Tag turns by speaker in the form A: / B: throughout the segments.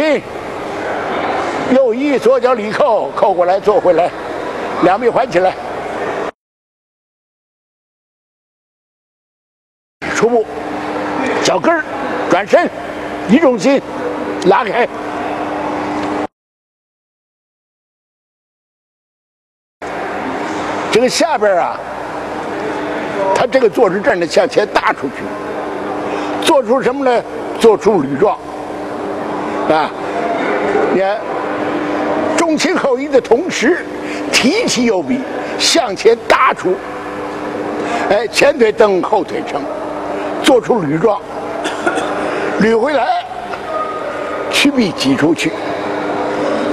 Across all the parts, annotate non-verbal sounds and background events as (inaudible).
A: 重心，右一，左脚里扣，扣过来，坐回来，两臂环起来。初步，脚跟，转身，移重心，拉开。这个下边啊，他这个坐姿站呢向前搭出去，做出什么呢？做出捋状啊！你看，重心后移的同时，提起右臂向前搭出，哎，前腿蹬，后腿撑，做出捋状，捋回来，屈臂挤出去，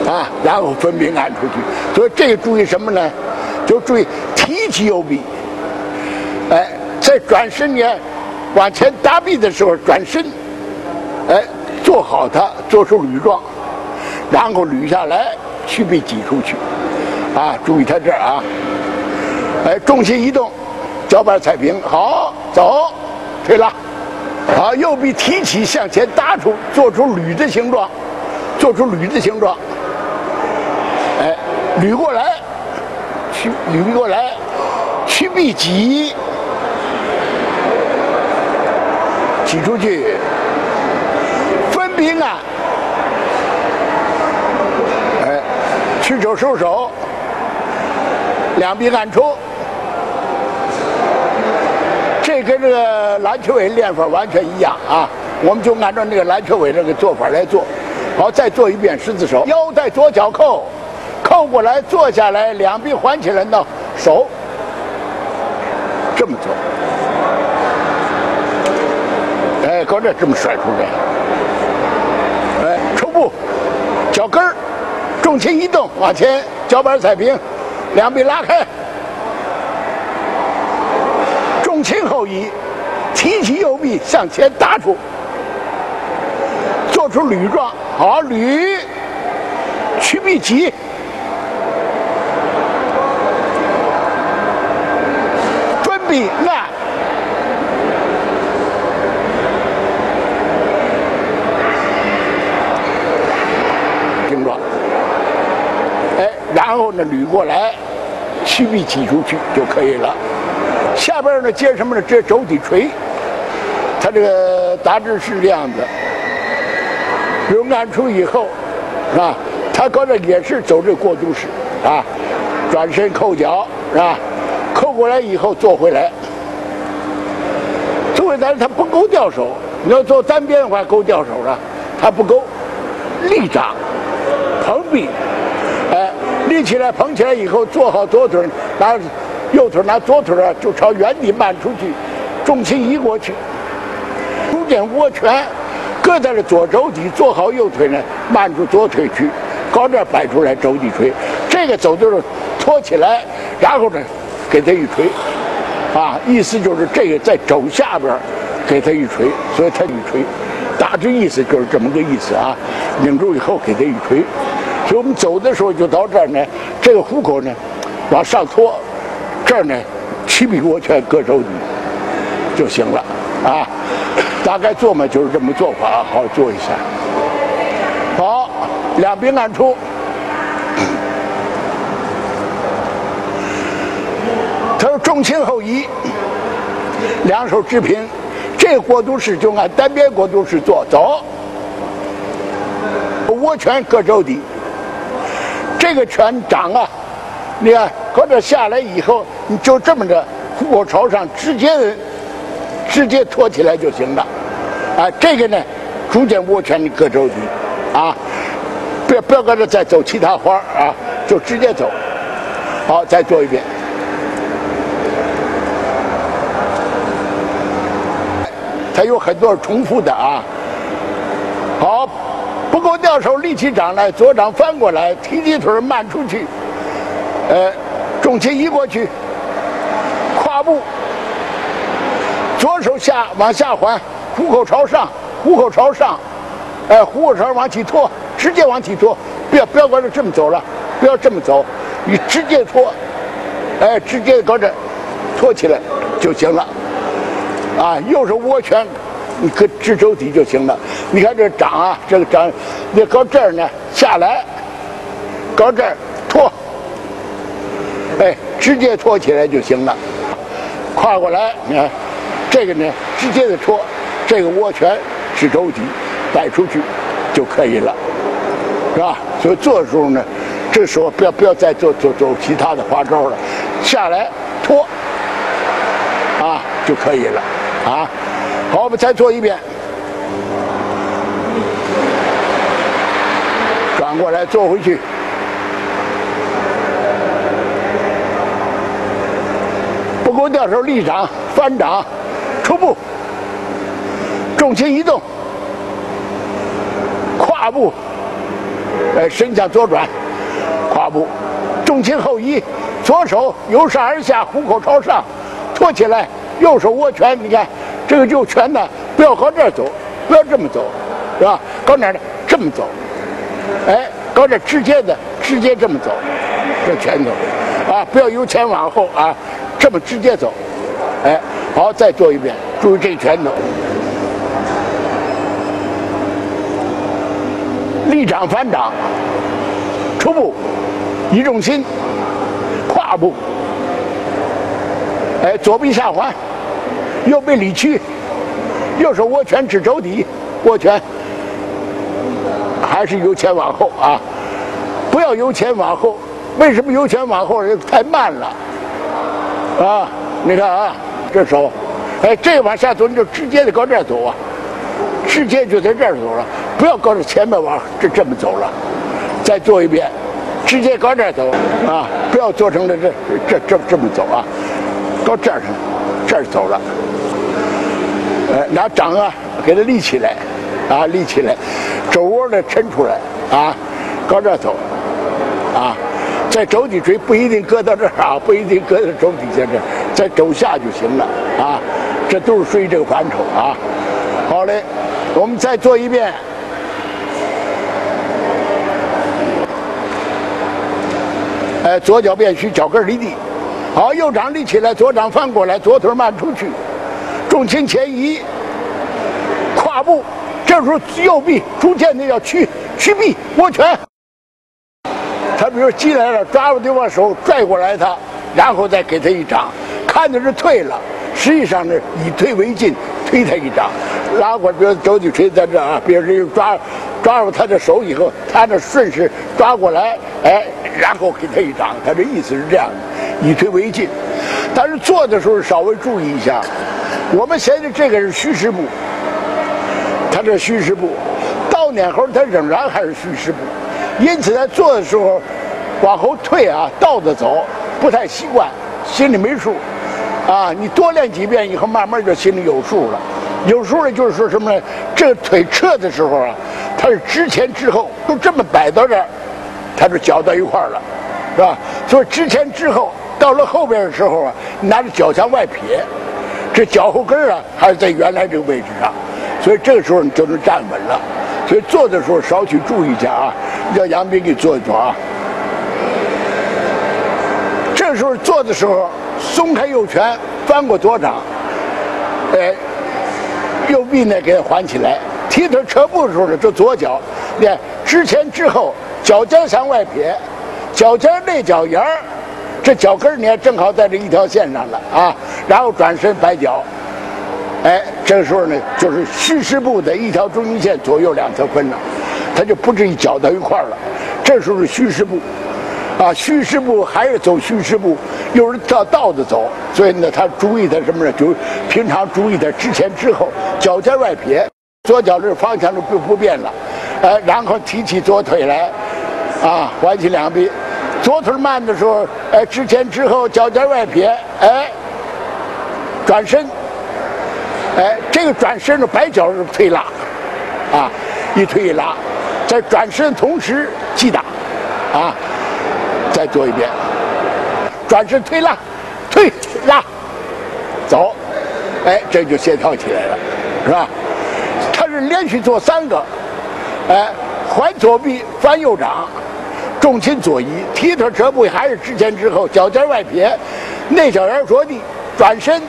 A: 啊，然后分别按出去。所以这个注意什么呢？就注意提起右臂，哎，在转身呢，往前搭臂的时候转身，哎，做好它，做出捋状，然后捋下来，屈臂挤出去，啊，注意它这儿啊，哎，重心移动，脚板踩平，好，走，推拉，好，右臂提起向前搭出，做出捋的形状，做出捋的形状，哎，捋过来。屈捋过来，屈臂挤，挤出去，兵啊！哎，屈手收手，两臂按出，这跟这个篮球尾练法完全一样啊！我们就按照那个篮球尾这个做法来做。好，再做一遍十字手，腰带左脚扣。扣过来，坐下来，两臂环起来，呢，手这么做，哎，搁这这么甩出来，步，脚跟儿，重心移动，往前，脚板踩平，两臂拉开，重心后移，提起右臂向前搭出，做出捋状，好捋，屈臂挤。臂按，形状，哎，然后呢捋过来，屈臂挤出去就可以了。下边呢接什么呢？接肘底锤。它这个杂志是这样子。比如按出以后，是吧？他搁这也是走这过渡式啊，转身扣脚，是吧？扣过来以后坐回来，坐回来他不勾掉手。你要做单边的话，勾掉手了，他不勾，立掌，横臂，立起来捧起来以后，坐好左腿，拿右腿拿左腿啊，就朝原地慢出去，重心移过去，逐渐握拳，搁在了左肘底，做好右腿呢，慢出左腿去，高这摆出来肘底锤，这个走就是托起来，然后呢。给他一锤，啊，意思就是这个在肘下边给他一锤，所以他一锤，大致意思就是这么个意思啊。拧住以后给他一锤，所以我们走的时候就到这儿呢，这个虎口呢往上搓，这儿呢屈臂握拳搁手底就行了啊。大概做嘛就是这么做法，好做一下。好，两边按出。他说：“重轻后移，两手支平，这个过渡式就按单边过渡式做。走，握拳搁肘底，这个拳掌啊，你看搁这下来以后，你就这么着，虎口朝上，直接直接托起来就行了。啊，这个呢，逐渐握拳你搁肘底，啊，不要不要搁这再走其他花啊，就直接走。好，再做一遍。”它有很多重复的啊，好，不够掉手，立起掌来，左掌翻过来，提起腿慢出去，呃，重心移过去，跨步，左手下往下环，虎口朝上，虎口朝上，哎，虎口朝上往起拖，直接往起拖，不要不要搁这这么走了，不要这么走，你直接拖，哎，直接搁这拖起来就行了。啊，右手握拳，你搁支肘底就行了。你看这掌啊，这个掌你搁这儿呢，下来，搁这儿托，哎，直接托起来就行了。跨过来，你看，这个呢，直接的托，这个握拳是肘底，摆出去就可以了，是吧？所以做的时候呢，这时候不要不要再做做做其他的花招了，下来托，啊就可以了，啊，好，我们再做一遍。转过来坐回去，不勾掉手立掌翻掌，出步，重心移动，跨步，呃，身向左转，跨步，重心后移，左手由上而下，虎口朝上，托起来，右手握拳，你看这个右拳呢，不要往这儿走，不要这么走，是吧？往哪儿呢？这么走。哎，搁这直接的，直接这么走，这拳头，啊，不要由前往后啊，这么直接走，哎，好，再做一遍，注意这拳头，立掌反掌，初步，移重心，跨步，哎，左臂下环，右臂里屈，右手握拳指肘底，握拳。还是由前往后啊，不要由前往后。为什么由前往后？太慢了啊！你看啊，这手，哎，这往下走，你就直接的搁这儿走啊，直接就在这儿走了，不要搁着前面往这这么走了。再做一遍，直接搁这儿走啊，不要做成了这这这这么走啊，搁这儿上，这儿走了。哎，拿掌啊，给它立起来。啊，立起来，肘窝呢抻出来，啊，搁这走，啊，在肘底椎不一定搁到这儿啊，不一定搁到肘底下这，在肘下就行了，啊，这都是属于这个范畴啊。好嘞，我们再做一遍。哎，左脚变虚，脚跟离地，好，右掌立起来，左掌翻过来，左腿慢出去，重心前移，跨步。这时候右臂逐渐的要屈屈臂握拳，他比如进来了，抓住对方手拽过来他，然后再给他一掌，看的是退了，实际上是以退为进，推他一掌，拉过，比如肘底锤在这啊，比如这抓抓住他的手以后，他这顺势抓过来，哎，然后给他一掌，他这意思是这样的，以退为进，但是做的时候稍微注意一下，我们现在这个是虚实步。他这虚实步，到年后他仍然还是虚实步，因此在做的时候，往后退啊，倒着走不太习惯，心里没数，啊，你多练几遍以后，慢慢就心里有数了。有数了就是说什么呢？这个腿撤的时候啊，它是之前之后都这么摆到这儿，它就搅到一块儿了，是吧？所以之前之后到了后边的时候啊，拿着脚向外撇，这脚后跟啊还是在原来这个位置上。所以这个时候你就能站稳了，所以做的时候少许注意一下啊！让杨斌给做一做啊。这时候做的时候，松开右拳，翻过左掌，哎，右臂呢给它环起来。踢腿撤步的时候呢，这左脚，你看之前之后，脚尖向外撇，脚尖内脚沿儿，这脚跟儿你看正好在这一条线上了啊。然后转身摆脚。哎，这时候呢，就是虚实步的一条中心线左右两侧分了，它就不至于搅到一块儿了。这时候是虚实步，啊，虚实步还是走虚实步，又是照倒着走，所以呢，他注意的什么呢？就平常注意的之前之后，脚尖外撇，左脚这方向就不不变了，哎，然后提起左腿来，啊，弯起两臂，左腿慢的时候，哎，之前之后，脚尖外撇，哎，转身。哎，这个转身的摆脚是推拉，啊，一推一拉，在转身同时击打，啊，再做一遍，转身推拉，推拉，走，哎，这就协调起来了，是吧？他是连续做三个，哎，环左臂翻右掌，重心左移，踢腿折步还是之前之后，脚尖外撇，内脚沿着地，转身。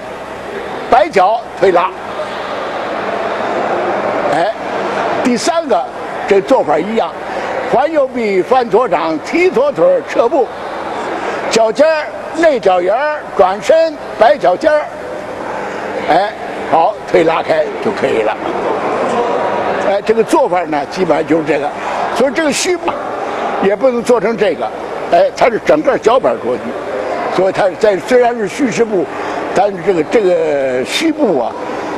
A: 摆脚推拉，哎，第三个这做法一样，环右臂，翻左掌，踢左腿，撤步，脚尖内脚沿，转身摆脚尖儿，哎，好，腿拉开就可以了。哎，这个做法呢，基本上就是这个，所以这个虚步也不能做成这个，哎，它是整个脚板着地，所以它在虽然是虚实步，但是这个这个虚部啊，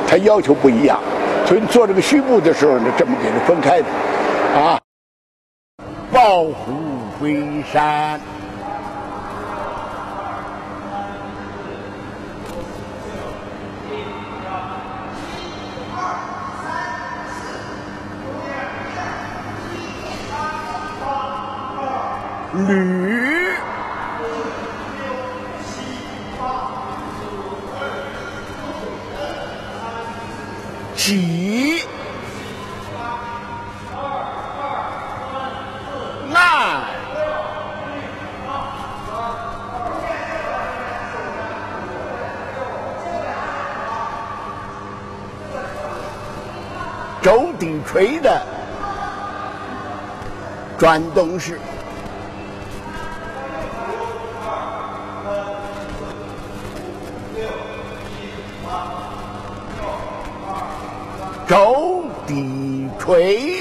A: 它要求不一样，所以做这个虚部的时候呢，这么给它分开的，啊，抱虎归山。吕，几，慢，轴底锤的转动式。手底锤，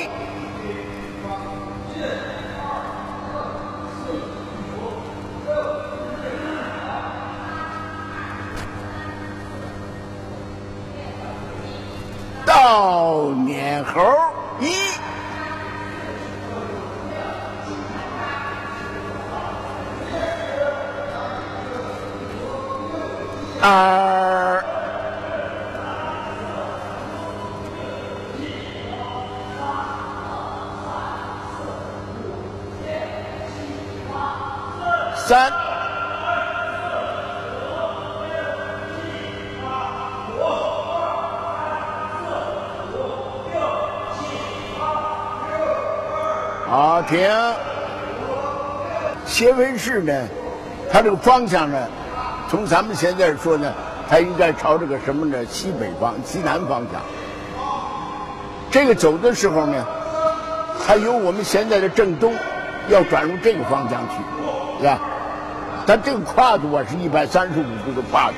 A: 平。斜分式呢，它这个方向呢，从咱们现在说呢，它应该朝这个什么呢？西北方、西南方向。这个走的时候呢，它由我们现在的正东，要转入这个方向去，是吧？它这个跨度啊是一百三十五度的跨度，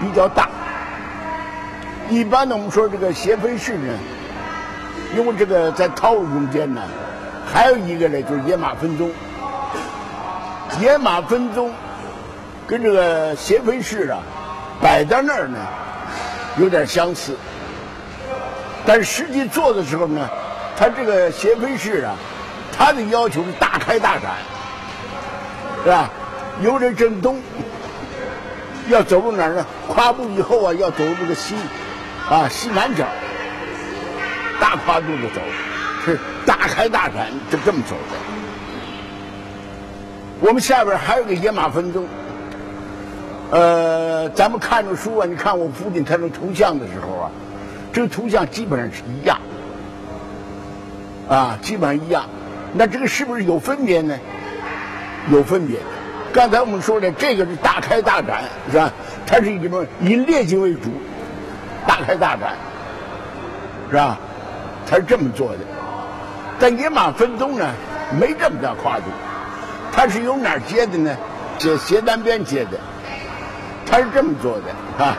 A: 比较大。一般呢，我们说这个斜分式呢，因为这个在套路中间呢，还有一个呢就是野马分鬃。野马分鬃跟这个斜分式啊摆在那儿呢，有点相似，但实际做的时候呢，它这个斜分式啊，它的要求是大开大展，是吧？由这正东，要走到哪儿呢？跨步以后啊，要走这个西，啊西南角，大跨度的走，是 (laughs) 大开大展，就这么走的。我们下边还有个野马分鬃，呃，咱们看着书啊，你看我父亲他那图像的时候啊，这个图像基本上是一样，啊，基本上一样。那这个是不是有分别呢？有分别。刚才我们说的这个是大开大展，是吧？它是以什么以劣迹为主，大开大展，是吧？它是这么做的。但野马分鬃呢，没这么大跨度，它是由哪儿接的呢？斜斜单边接的，它是这么做的啊。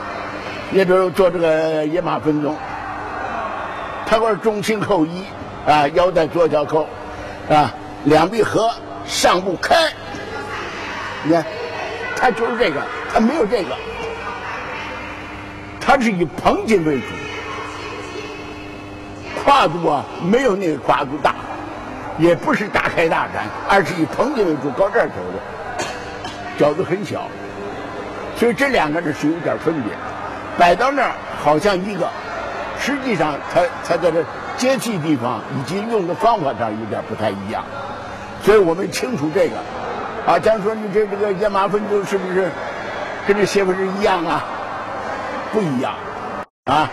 A: 你比如做这个野马分鬃，它是中心扣一啊，腰带左脚扣啊，两臂合，上不开。你看，他就是这个，他没有这个，他是以捧紧为主，跨度啊没有那个跨度大，也不是大开大展，而是以棚子为主，高这儿走的，角度很小，所以这两个呢是有点分别，摆到那儿好像一个，实际上它它在这接气地方以及用的方法上有点不太一样，所以我们清楚这个。啊，假如说你这这个野麻分鬃是不是跟这斜分式一样啊？不一样啊，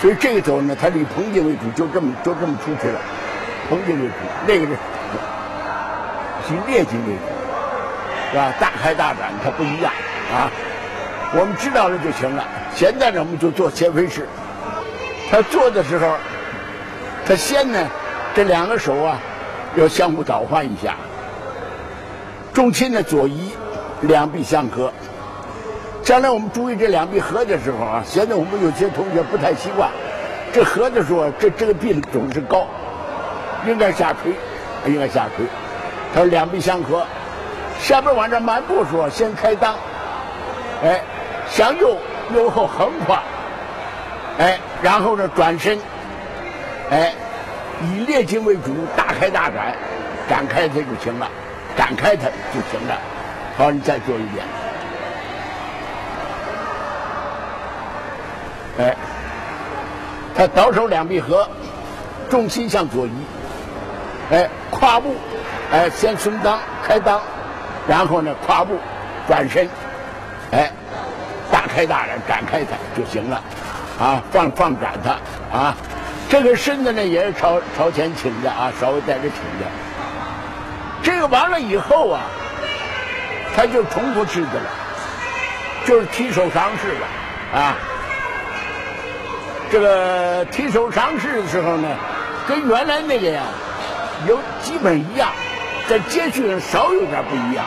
A: 所以这个走呢，它以捧劲为主，就这么就这么出去了，捧劲为主。那个是以劣劲为主，是吧？大开大展，它不一样啊。我们知道了就行了。现在呢，我们就做斜分式。他做的时候，他先呢这两个手啊，要相互倒换一下。重心的左移，两臂相合。将来我们注意这两臂合的时候啊，现在我们有些同学不太习惯，这合的时候，这这个臂总是高，应该下垂，应该下垂。他说两臂相合，下边往这漫步说先开裆，哎，向右右后横跨，哎，然后呢转身，哎，以列筋为主，大开大展，展开它就行了，展开它就行了。好，你再做一遍。哎，他倒手两臂合，重心向左移，哎，跨步，哎，先松裆开裆，然后呢跨步转身，哎，大开大展展开它就行了，啊，放放展它啊，这个身子呢也是朝朝前倾的啊，稍微带着倾的。这个完了以后啊，他就重复式子了，就是提手上式了啊。这个提手上式的时候呢，跟原来那个呀有基本一样，在接续上稍有点不一样。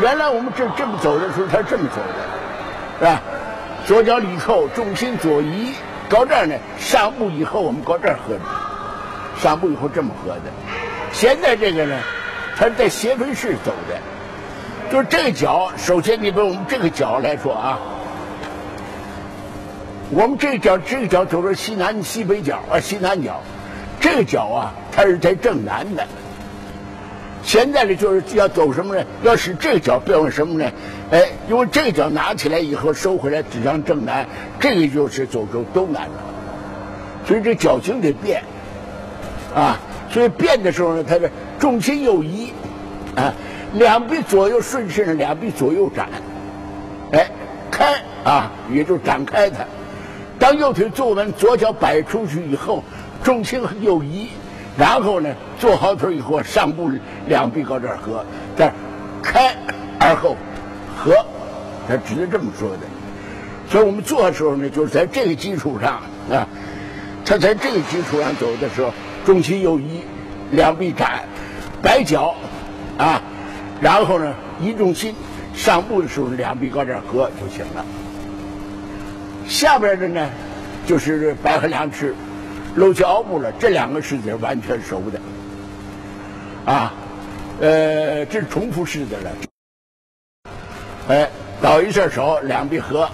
A: 原来我们这这么走的时候，他这么走的，是吧？左脚里扣，重心左移，到这儿呢，上步以后我们到这儿合的，上步以后这么合的。现在这个呢，他是在斜分式走的，就是这个脚，首先你比如我们这个脚来说啊。我们这脚这个脚走着西南西北角啊，西南角，这个脚啊，它是在正南的。现在呢，就是要走什么呢？要使这个脚变为什么呢？哎，因为这个脚拿起来以后收回来指向正南，这个就是走走东南了。所以这脚型得变啊。所以变的时候呢，它的重心右移啊，两臂左右顺势，两臂左右展，哎，开啊，也就展开它。当右腿坐稳，左脚摆出去以后，重心右移，然后呢，坐好腿以后，上步两臂搁这儿合，这开而后合，他只能这么说的。所以我们做的时候呢，就是在这个基础上啊，他在这个基础上走的时候，重心右移，两臂展，摆脚啊，然后呢，移重心，上步的时候两臂搁这儿合就行了。下边的呢，就是白鹤两尺，搂起腰部了。这两个式子完全熟的，啊，呃，这是重复式的了。哎，倒一下手，两臂合，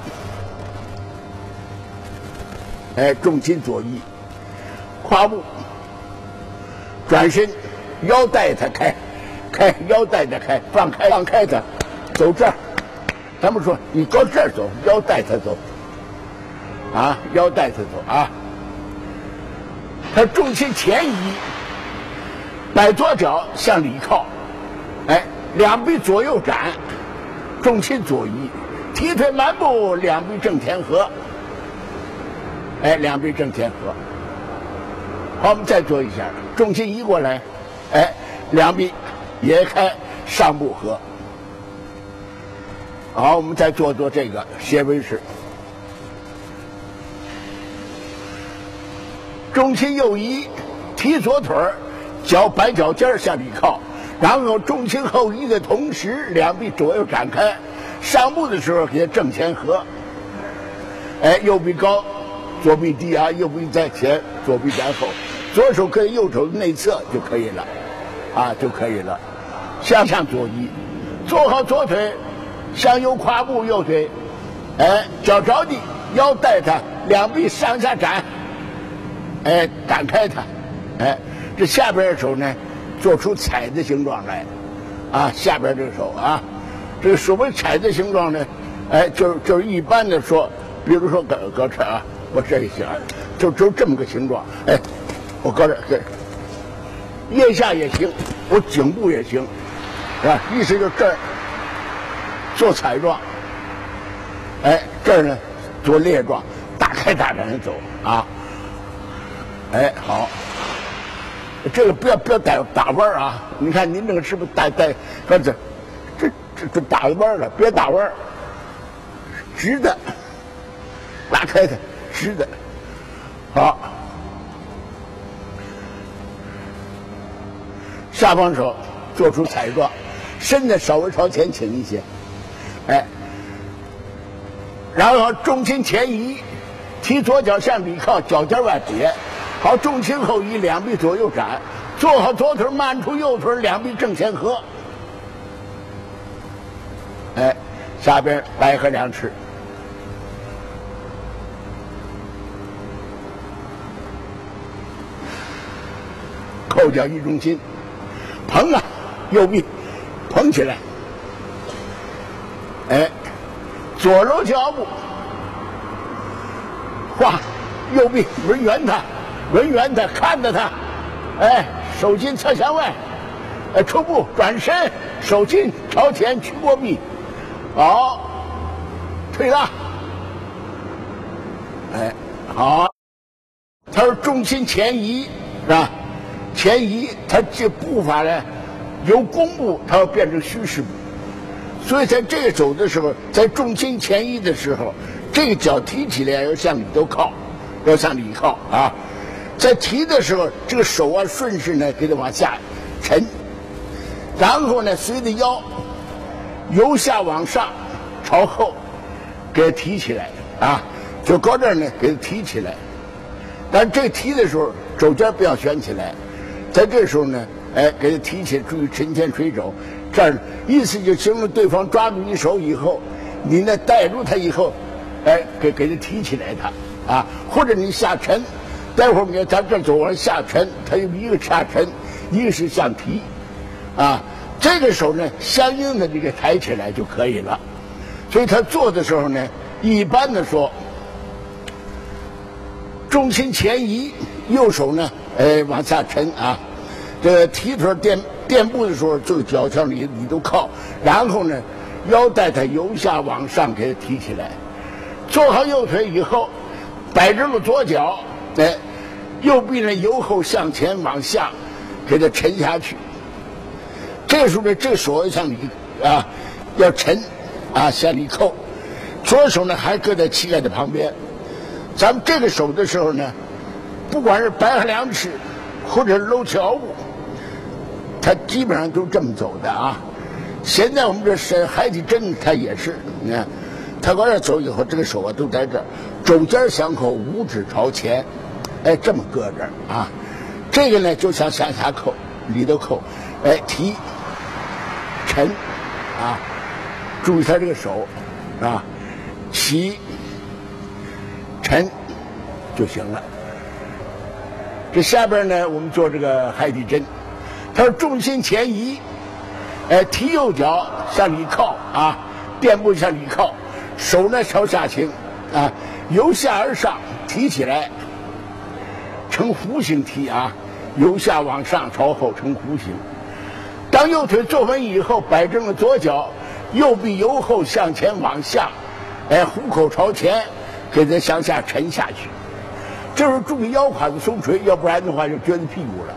A: 哎，重心左移，跨步，转身，腰带它开，(laughs) 开腰带它开，放开放开它，走这儿。咱们说你到这儿走，腰带它走。啊，腰带子走啊！他重心前移，摆左脚向里靠，哎，两臂左右展，重心左移，提腿满步，两臂正前合，哎，两臂正前合。好，我们再做一下，重心移过来，哎，两臂也开上步合。好，我们再做做这个斜纹式。重心右移，提左腿儿，脚摆脚尖向里靠，然后重心后移的同时，两臂左右展开，上步的时候给正前合。哎，右臂高，左臂低啊，右臂在前，左臂在后，左手跟右手的内侧就可以了，啊就可以了。向向左移，做好左腿，向右跨步，右腿，哎，脚着地，腰带它，两臂上下展。哎，展开它，哎，这下边的手呢，做出彩的形状来，啊，下边这个手啊，这个所谓彩的形状呢，哎，就是就是一般的说，比如说搁搁这啊，我这一下，就就这么个形状，哎，我搁这这，腋下也行，我颈部也行，是吧？意思就这儿做彩状，哎，这儿呢做裂状，大开大展的走啊。哎，好，这个不要不要打打弯啊，你看您这个是不是打打，这这这这打弯了，别打弯，直的，拉开它，直的，好。下方手做出彩状，身子稍微朝前倾一些，哎，然后重心前移，提左脚向里靠，脚尖外撇。好，重心后移，两臂左右展，做好左腿慢出右腿，两臂正前合，哎，下边摆合两尺。后脚一重心，捧啊，右臂捧起来，哎，左揉脚步，画右臂抡圆它，抡圆它，看着他，哎，手心侧向外，哎，出步转身，手心朝前去过臂，好，推拉，哎，好，他说重心前移，是吧？前移，他这步伐呢，由弓步，他要变成虚实步。所以在这个走的时候，在重心前移的时候，这个脚提起来要向里头靠，要向里靠啊。在提的时候，这个手啊顺势呢给它往下沉，然后呢随着腰由下往上朝后给它提起来啊，就搁这儿呢给它提起来。但这提的时候，肘尖不要旋起来。在这时候呢，哎，给它提起来，注意沉前垂肘，这儿意思就形容对方抓住你手以后，你呢带住他以后，哎，给给他提起来他，啊，或者你下沉，待会儿你看他这走完下沉，他有一个下沉，一个是向提，啊，这个时候呢，相应的这个抬起来就可以了。所以他做的时候呢，一般的说，重心前移，右手呢。哎，往下沉啊！这个提腿垫垫步的时候，这个脚向里里头靠，然后呢，腰带它由下往上给它提起来。做好右腿以后，摆正了左脚，哎，右臂呢由后向前往下给它沉下去。这时候呢，这手要向里啊，要沉啊，向里扣。左手呢还搁在膝盖的旁边。咱们这个手的时候呢。不管是摆合两尺，或者是搂脚步，他基本上都这么走的啊。现在我们这是海底针，他也是，你看，他往这走以后，这个手啊都在这儿，肘尖相扣，五指朝前，哎，这么搁这儿啊。这个呢就像向下扣，里头扣，哎，提，沉，啊，注意他这个手，啊，起，沉，就行了。这下边呢，我们做这个海底针。他说重心前移，哎，提右脚向里靠啊，垫步向里靠，手呢朝下倾啊，由下而上提起来，呈弧形踢啊，由下往上朝后呈弧形。当右腿坐稳以后，摆正了左脚，右臂由后向前往下，哎，虎口朝前，给它向下沉下去。这时候注意腰胯的松垂，要不然的话就撅着屁股了，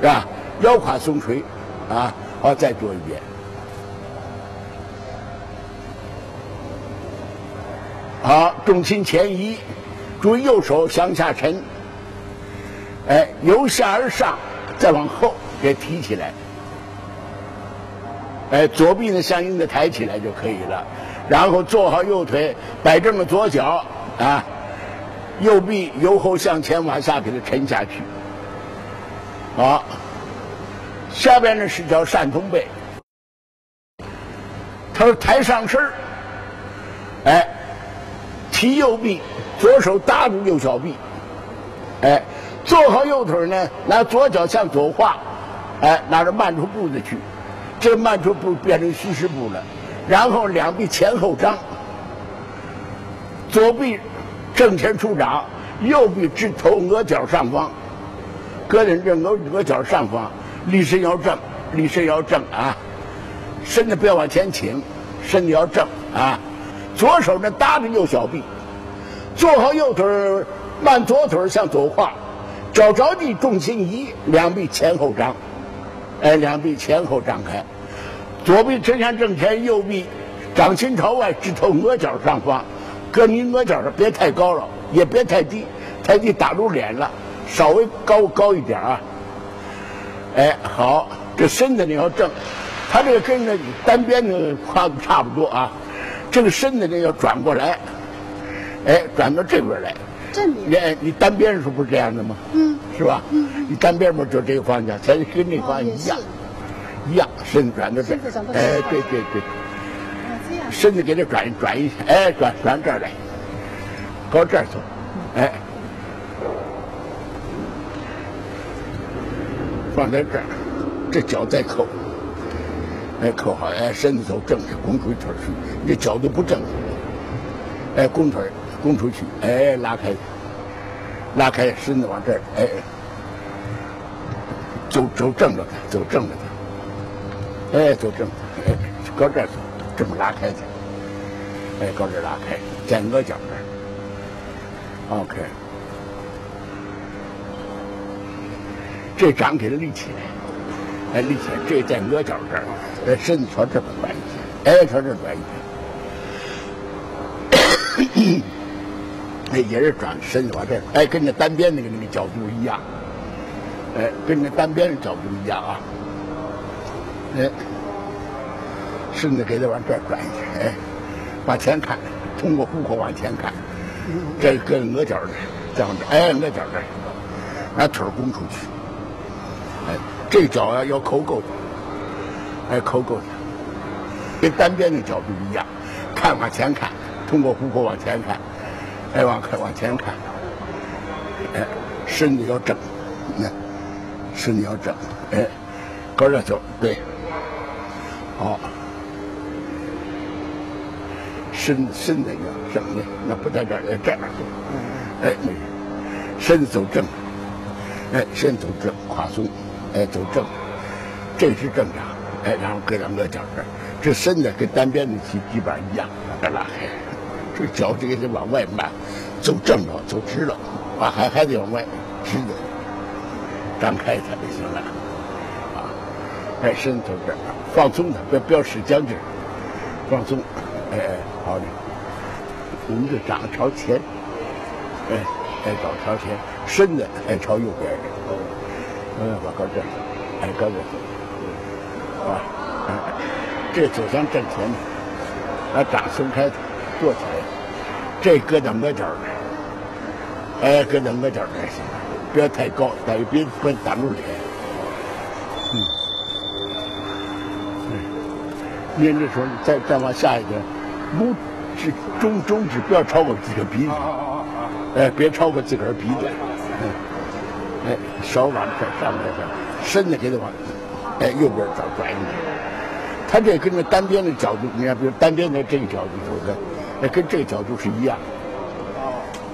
A: 是吧？腰胯松垂，啊，好，再做一遍。好，重心前移，注意右手向下沉，哎，由下而上，再往后给提起来，哎，左臂呢相应的抬起来就可以了，然后做好右腿，摆正了左脚，啊。右臂由后向前往下给它沉下去，好，下边呢是叫扇通背。他说抬上身哎，提右臂，左手搭住右小臂，哎，做好右腿呢，拿左脚向左画，哎，拿着慢出步子去，这慢出步变成虚实步了，然后两臂前后张，左臂。正前出掌，右臂直头额角上方，搁在这额额角上方，立身要正，立身要正啊，身子不要往前倾，身子要正啊。左手呢搭着右小臂，做好右腿，慢左腿向左跨，脚着地，重心移，两臂前后张，哎，两臂前后张开，左臂伸向正前，右臂掌心朝外，直头额角上方。搁你额角上，别太高了，也别太低，太低打住脸了，稍微高高一点啊。哎，好，这身子你要正，他这个跟那单边的胯子差不多啊。这个身子呢要转过来，哎，转到这边来。你你单边的时候不是这样的吗？
B: 嗯。
A: 是吧？嗯。你单边嘛就这个方向，才跟那方向一样，一样，身子转到这。哎，对对对。身子给它转转一下，哎，转转这儿来，到这儿走，哎，放在这儿，这脚再扣，哎，扣好，哎，身子走正，弓出腿去，你这脚都不正，哎，拱腿，弓出去，哎，拉开，拉开，身子往这儿，哎，走走正着的，走正着的，哎，走正，哎，搁这儿走。这么拉开去，哎，搁这拉开，在额角这儿，OK，这掌给它立起来，哎，立起来，这在额角这儿，哎，身子朝这边转一些，哎，朝这转一些，哎，也是转身子往这，哎，跟那单边那个那个角度一样，哎，跟那单边的角度一样啊，哎。身子给他往这儿转一下，哎，往前看，通过虎口往前看，这跟额角这，再往这，哎，额角这，把腿弓出去，哎，这脚啊要扣够的，哎，扣够的，跟单边的角度一样，看往前看，通过虎口往前看，哎，往看往前看，哎，身子要正，你看，身子要正，哎，搁这走，对，好。身身子要正的，那不在这儿，在这儿。哎，身子走正，哎，身走正，胯松，哎，走正，这是正常。哎，然后搁两个脚这，这身子跟单边的基基本上一样，把这拉开，这脚这个得往外迈，走正了，走直了，啊，还还得往外直的，张开它就行了。啊，哎，身子走这儿，放松它，不要不要使僵劲，放松。哎哎，好的，我们就掌朝前，哎哎，掌朝前，身子哎朝右边的，嗯，往高这，哎高这，啊，哎，这走向正前的，把掌松开，坐起来，这搁在额角这哎，搁到额角这行，不要太高，但别别挡住脸，嗯，您这时候再再往下一点。拇指、中中指不要超过自个鼻子，哎，别超过自个儿鼻子，哎，手往这上面上，身子给他往，哎，右边转转一点。他这跟着单边的角度，你看，比如单边的这个角度，是不是？哎，跟这个角度是一样，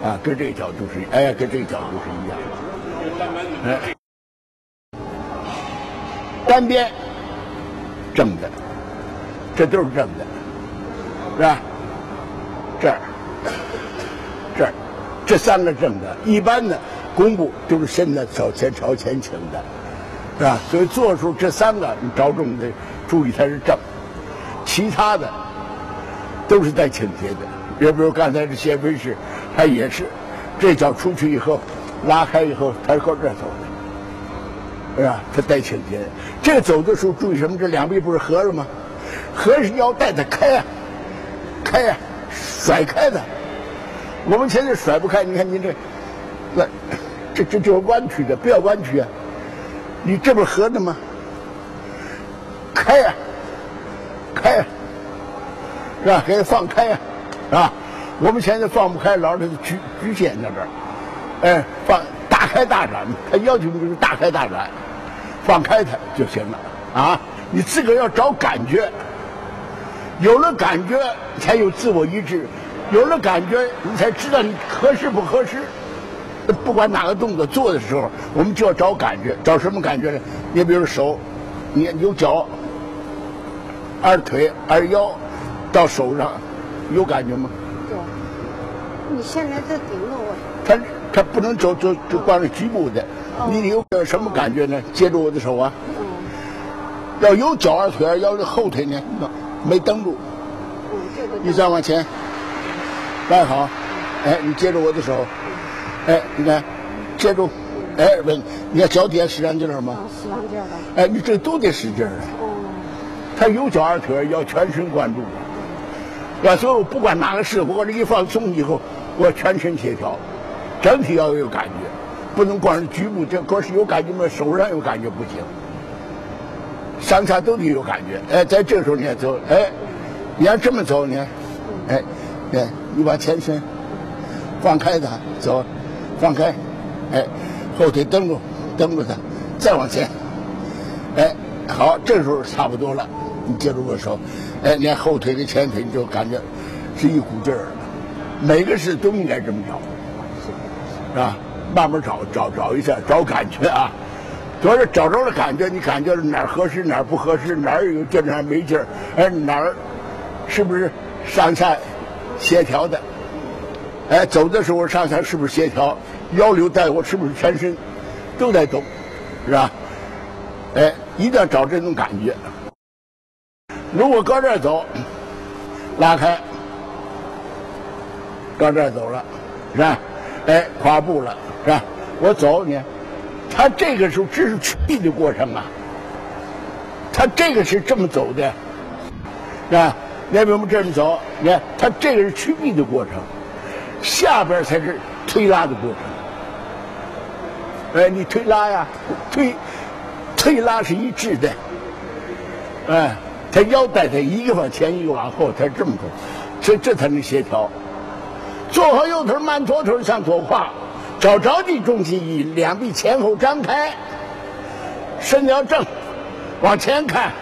A: 啊，跟这个角度是，哎，跟这个角度是一样，哎，单边正的，这都是正的。是吧？这儿，这儿，这三个正的，一般的弓步都是身子朝前朝前倾的，是吧？所以做时候这三个，你着重的注意它是正，其他的都是带倾斜的。也比如刚才这谢飞是，他也是，这脚出去以后拉开以后，他是靠这走的，是吧？他带倾斜。这走的时候注意什么？这两臂不是合着吗？合着腰带的开啊。开呀，甩开的。我们现在甩不开，你看你这，那这这就是弯曲的，不要弯曲啊！你这不合的吗？开呀，开呀，是吧？给它放开呀，是吧？我们现在放不开，老是局局限在这儿。哎，放大开大展，他要求就是大开大展，放开它就行了啊！你自个儿要找感觉。有了感觉，才有自我意志；有了感觉，你才知道你合适不合适。不管哪个动作做的时候，我们就要找感觉。找什么感觉呢？你比如手，你有脚、二腿、二腰，到手上，有感觉吗？
B: 有。你现在在顶着我。
A: 他他不能走走走光是局部的。你有什么感觉呢？接住我的手啊。嗯。要有脚二腿要是后腿呢？没蹬住，你再往前，摆好，哎，你接住我的手，哎，你看，接住，哎，问，你看脚底下使上劲儿吗？
B: 啊，使上劲儿了。
A: 哎，你这都得使劲儿啊。
B: 哦，
A: 他有脚二腿，要全神贯注。啊，所以我不管哪个事，我这一放松以后，我全身协调，整体要有感觉，不能光是局部。这光是有感觉嘛，手上有感觉不行，上下都得有感觉。哎，在这时候你要走，哎，你要这么走呢，哎，哎，你把前身放开它走，放开，哎，后腿蹬住，蹬住它，再往前，哎，好，这时候差不多了。你接住我手，哎，你看后腿跟前腿，你就感觉是一股劲儿。每个事都应该这么找，是吧？慢慢找找找一下，找感觉啊。主要是找着了感觉，你感觉哪儿合适哪儿不合适，哪儿有劲儿哪儿没劲儿，哎，哪儿是不是上下协调的？哎，走的时候上下是不是协调？腰流带我是不是全身都在动，是吧？哎，一定要找这种感觉。如果搁这儿走，拉开，搁这儿走了，是吧？哎，跨步了，是吧？我走你，他这个时候这是曲臂的过程啊，他这个是这么走的，是吧？你看我们这么走，你看他这个是曲臂的过程，下边才是推拉的过程。哎，你推拉呀，推推拉是一致的，哎。他腰带他一个往前一个往后，他这么走，这这才能协调。做好右腿慢左腿向左跨，找着地重心以两臂前后张开，身要正，往前看，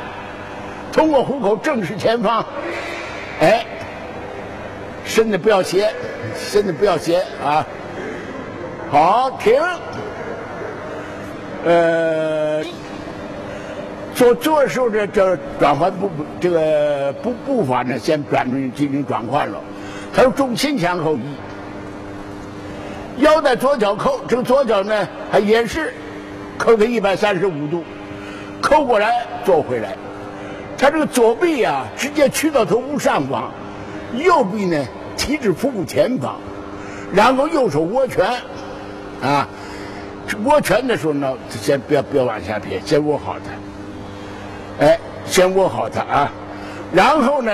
A: 通过虎口正视前方。哎，身子不要斜，身子不要斜啊。好，停。呃。做做时候，这这转换步这个步步伐呢，先转进进行转换了。他说重心向后移，腰在左脚扣，这个左脚呢还也是扣个一百三十五度，扣过来坐回来。他这个左臂啊直接屈到头部上方，右臂呢提至腹部前方，然后右手握拳，啊，握拳的时候呢，先不要不要往下撇，先握好它。哎，先握好它啊，然后呢，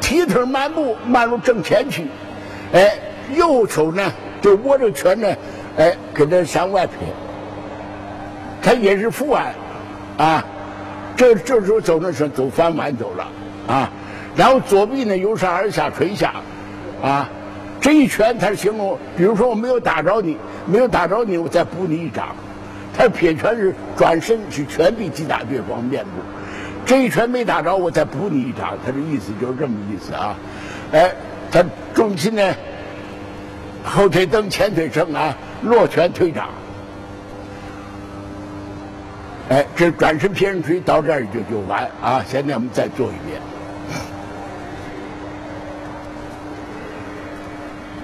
A: 提腿慢步，慢入正前去。哎，右手呢就握着拳呢，哎，给它向外撇。它也是负弯，啊，这这时候走的时候走翻弯走了啊。然后左臂呢由上而下垂下，啊，这一拳它是形容，比如说我没有打着你，没有打着你，我再补你一掌。它撇拳是转身，是全臂击打对方面部。这一拳没打着，我再补你一掌。他的意思就是这么意思啊，哎，他重心呢，后腿蹬，前腿撑啊，落拳推掌，哎，这转身劈人锤到这儿就就完啊。现在我们再做一遍，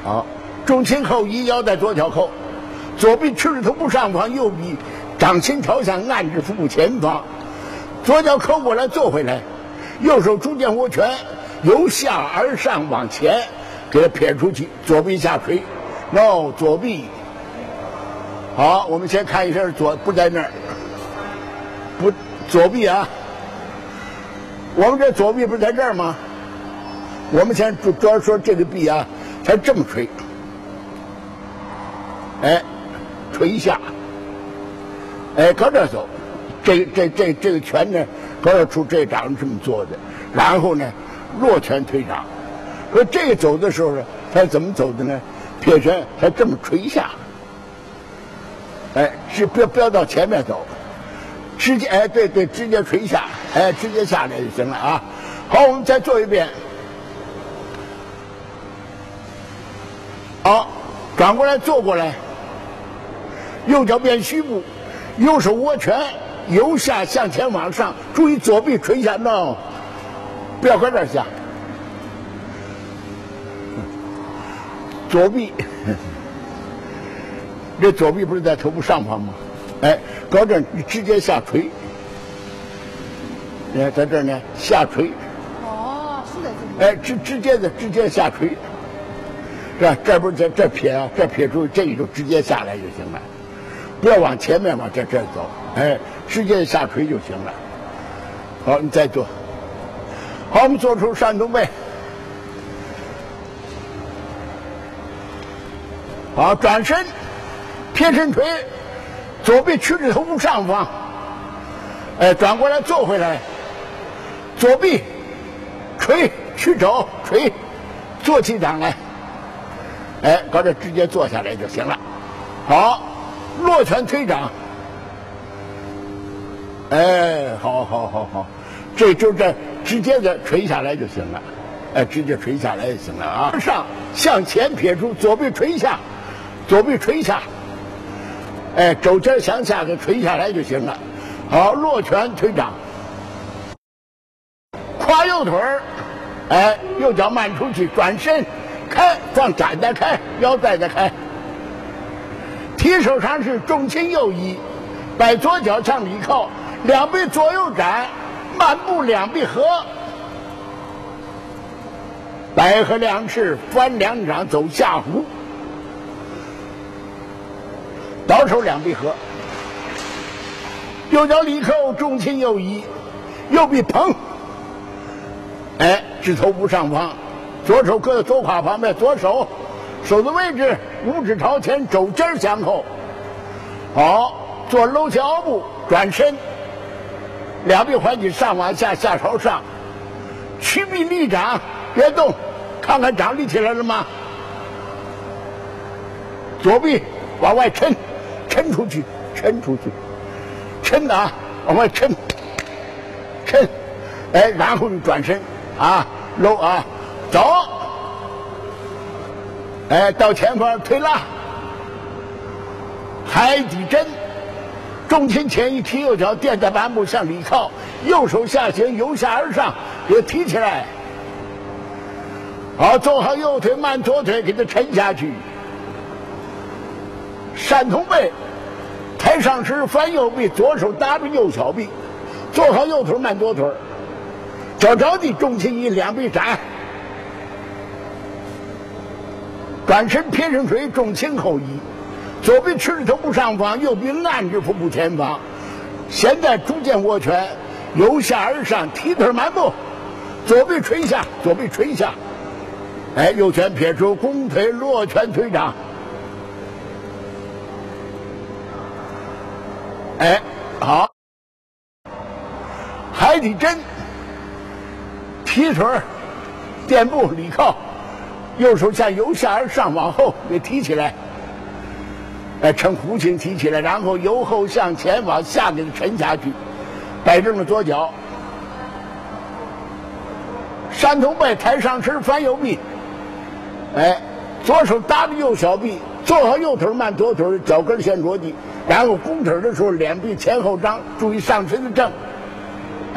A: 好，重心后移，腰带左脚扣，左臂持着头部上方，右臂掌心朝向，按至腹部前方。左脚扣过来，坐回来，右手中间握拳，由下而上往前，给它撇出去，左臂下垂，no，左臂。好，我们先看一下左不在那儿，不左臂啊，我们这左臂不是在这儿吗？我们先主要说这个臂啊，它这么垂，哎，垂下，哎，搁这走。这这这这个拳呢，高要出这掌这么做的，然后呢，落拳推掌。说这个走的时候呢，他怎么走的呢？撇拳他这么垂下，哎，是不要不要到前面走，直接哎对对，直接垂下，哎，直接下来就行了啊。好，我们再做一遍。好，转过来坐过来，右脚变虚步，右手握拳。由下向前往上，注意左臂垂下，no，不要搁这儿下。左臂，这左臂不是在头部上方吗？哎，搁这儿你直接下垂。你看在这儿呢，下垂。
B: 哦，是的，是的。
A: 哎，直直接的直接下垂，是吧？这不是这这撇啊，这撇出这里就直接下来就行了。不要往前面往这这走，哎，直接下垂就行了。好，你再做。好，我们做出山东背。好，转身，偏身锤，左臂屈至头部上方，哎，转过来坐回来，左臂锤，屈肘锤，坐起掌来，哎，搁这直接坐下来就行了。好，落拳推掌，哎，好好好好，这就这直接的垂下来就行了，哎，直接垂下来就行了啊。上向前撇出，左臂垂下。左臂垂下，哎，肘尖向下给垂下来就行了。好，落拳推掌，跨右腿，哎，右脚迈出去，转身，开，放展的开，腰带再开。提手上是重心右移，摆左脚向里靠，两臂左右展，漫步两臂合，摆合两翅，翻两掌走下弧。倒手两臂合，右脚里扣，重心右移，右臂捧，哎，指头部上方，左手搁在左胯旁边，左手手的位置，五指朝前，肘尖向后，好，做搂脚步，转身，两臂环起上往下，下朝上，屈臂立掌，别动，看看掌立起来了吗？左臂往外抻。抻出去，抻出去，抻的啊，往外抻，抻，哎，然后你转身啊，搂啊，走，哎，到前方推拉，海底针，重心前移，提右脚垫在板木向里靠，右手下行，由下而上，也提起来，好，做好右腿，慢左腿，给它沉下去。山童背，抬上时翻右臂，左手搭着右小臂，做好右腿慢左腿，脚着地，重心移，两臂展，转身偏身锤，重心后移，左臂持着头部上方，右臂按着腹部前方，现在逐渐握拳，由下而上，提腿慢步，左臂垂下，左臂垂下，哎，右拳撇出，弓腿落拳推掌。哎，好，海底针，提腿垫步里靠，右手向由下而上往后给提起来，哎，呈弧形提起来，然后由后向前往下给它沉下去，摆正了左脚，山头背抬上身翻右臂，哎，左手搭着右小臂，做好右腿慢左腿，脚跟先着地。然后弓腿的时候，脸臂前后张，注意上身的正，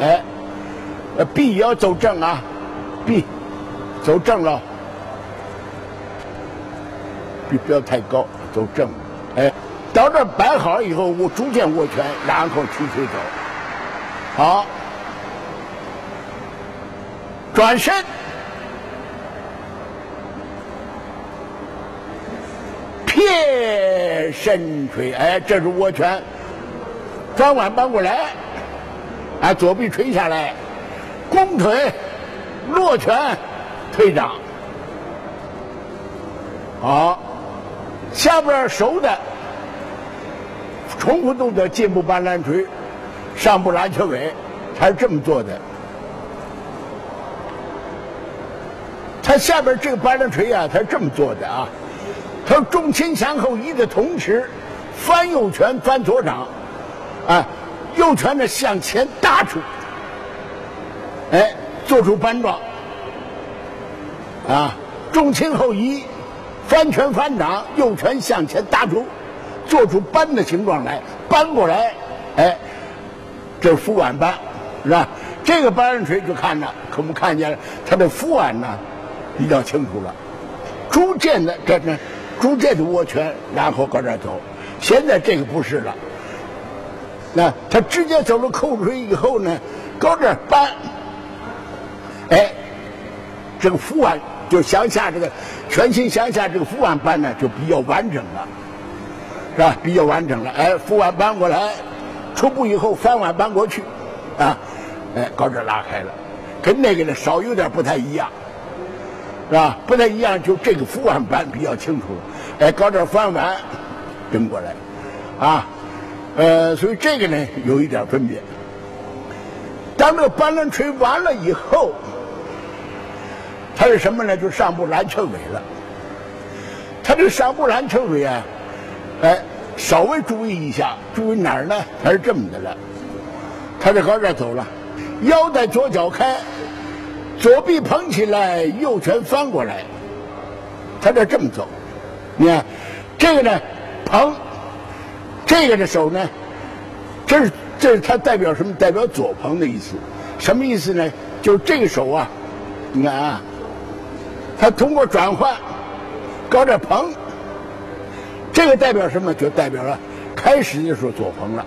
A: 哎，呃，臂也要走正啊，臂走正了，臂不要太高，走正，哎，到这摆好以后，我逐渐握拳，然后提腿走，好，转身。撇身锤，哎，这是握拳，转腕搬过来，哎，左臂垂下来，弓腿，落拳，推掌，好，下边熟的重复动作，进步搬篮锤，上步篮球尾，他是这么做的。他下边这个搬篮锤啊，他是这么做的啊。他重心向后移的同时，翻右拳，翻左掌，啊，右拳呢向前搭出，哎，做出扳状，啊，重心后移，翻拳翻掌，右拳向前搭出，做出扳的形状来，扳过来，哎，这是扶腕扳，是吧？这个扳锤就看着，可我们看见了，他的扶腕呢比较清楚了，逐渐的这这。逐渐的握拳，然后搁这走。现在这个不是了，那他直接走了扣锤以后呢，搁这扳，哎，这个扶腕就向下，这个全心向下，这个扶腕扳呢就比较完整了，是吧？比较完整了。哎，扶腕搬过来，初步以后翻腕搬过去，啊，哎，高这拉开了，跟那个呢稍有点不太一样，是吧？不太一样，就这个扶腕搬比较清楚了。哎，高这翻腕跟过来，啊，呃，所以这个呢有一点分别。当这个班轮锤完了以后，它是什么呢？就上部拦车尾了。它这上部拦车尾啊，哎，稍微注意一下，注意哪儿呢？它是这么的了，它是搁这走了，腰带左脚开，左臂捧起来，右拳翻过来，它这这么走。你看，这个呢，捧，这个的手呢，这是。这是它代表什么？代表左捧的意思，什么意思呢？就是这个手啊，你看啊，它通过转换搞点捧，这个代表什么？就代表了开始的时候左捧了，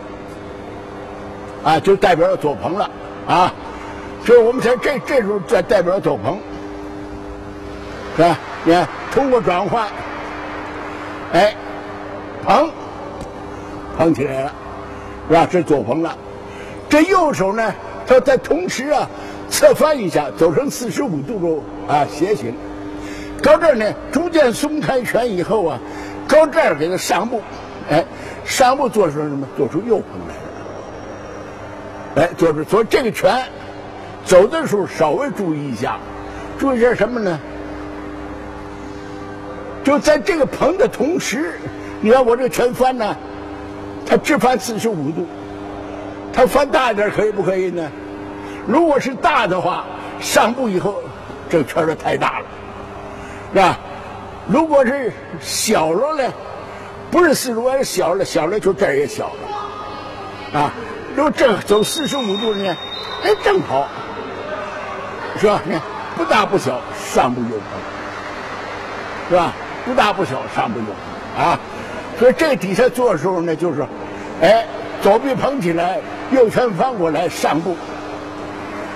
A: 啊，就代表了左捧了啊。所以我们才这这时候在代表左捧，是吧？你看，通过转换，哎，捧，捧起来了。是吧？这左捧了，这右手呢，它在同时啊，侧翻一下，走成四十五度的啊斜形。到这儿呢，逐渐松开拳以后啊，到这儿给它上步，哎，上步做出什么？做出右捧来了。哎，做出，所以这个拳走的时候稍微注意一下，注意一下什么呢？就在这个棚的同时，你看我这个拳翻呢。它只翻四十五度，它翻大一点可以不可以呢？如果是大的话，上步以后这个圈儿太大了，是吧？如果是小了呢，不是四十五，是小了，小了就这儿也小了，啊，如果正走四十五度呢，哎，正好，是吧？你看不大不小，上步右捧，是吧？不大不小，上步右，啊。所以这底下做的时候呢，就是，哎，左臂捧起来，右拳翻过来上步，